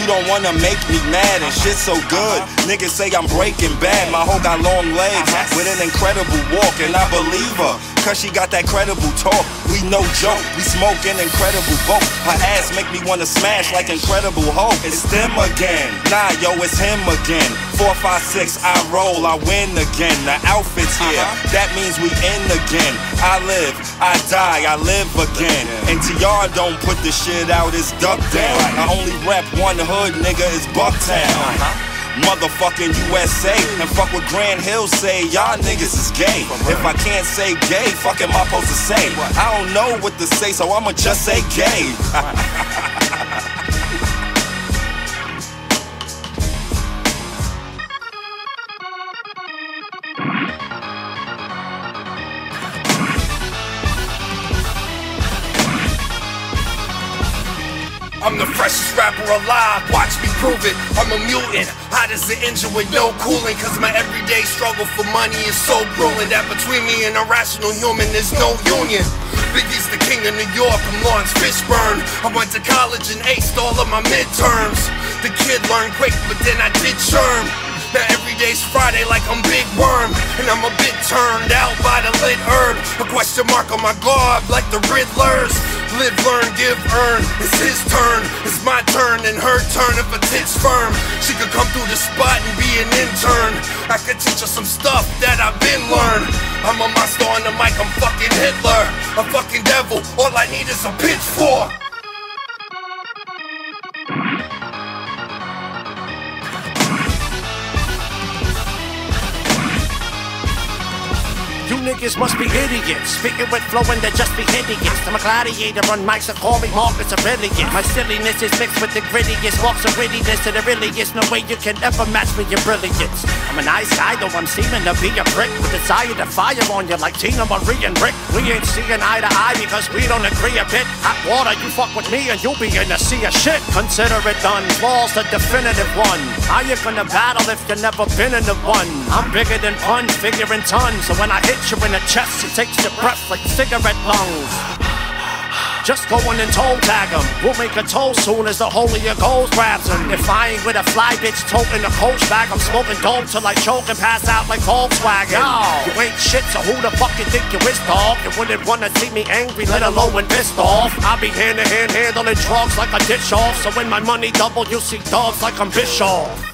you don't wanna make me mad and shit so good. Niggas say I'm breaking bad. My hoe got long legs with an incredible walk, and I believe her. Cause she got that credible talk. We no joke, we smoke an incredible boat. Her ass make me wanna smash like Incredible Hulk. It's them again. Nah, yo, it's him again. Four, five, six, I roll, I win again. The outfit's here, uh-huh. that means we in again. I live, I die, I live again. And to y'all don't put the shit out, it's duck down. I only rep one hood, nigga, it's Bucktown uh-huh. Motherfucking USA. And fuck what Grant Hill say, y'all niggas is gay. If I can't say gay, fuck am I supposed to say? I don't know what to say, so I'ma just say gay. I'm the freshest rapper alive, watch me prove it. I'm a mutant, hot as an engine with no cooling. Cause my everyday struggle for money is so grueling that between me and a rational human there's no union. Biggie's the king of New York, I'm Laurence Fishburne. I went to college and aced all of my midterms. The kid learned quick, but then I did churn. Now every day's Friday like I'm Big Worm And I'm a bit turned out by the lit herb A question mark on my guard like the Riddlers Live, learn, give, earn. It's his turn, it's my turn and her turn. If a tit's firm, she could come through the spot and be an intern. I could teach her some stuff that I've been learned. I'm a monster on the mic, I'm fucking Hitler. A fucking devil, all I need is a pitchfork niggas must be idiots. Speaking with flow and they just be idiots. I'm a gladiator on mics that call me Marcus Aurelius. My silliness is mixed with the grittiest walks of wittiness, there really is no way you can ever match me your brilliance. I'm a nice guy, though I'm seeming to be a prick with desire to fire on you like Teena Marie and Rick. We ain't seeing eye to eye because we don't agree a bit. Hot water, you fuck with me and you'll be in a sea of shit. Consider it done. Flaws the definitive one. How you gonna battle if you never been in the one? I'm bigger than puns, figuring tons. So when I hit you in the chest, it takes your breath like cigarette lungs. Just go in and toe tag him. We'll make a toll soon as the holier goals grabs him. If I ain't with a fly bitch toting a coach bag, I'm smoking dope till I choke and pass out like Volkswagen. You ain't shit, so who the fuck you think you is, dog? You wouldn't wanna see me angry, let alone when pissed off. I'll be hand to hand handling drugs like a dish off. So when my money double, you see dogs like I'm Bischoff.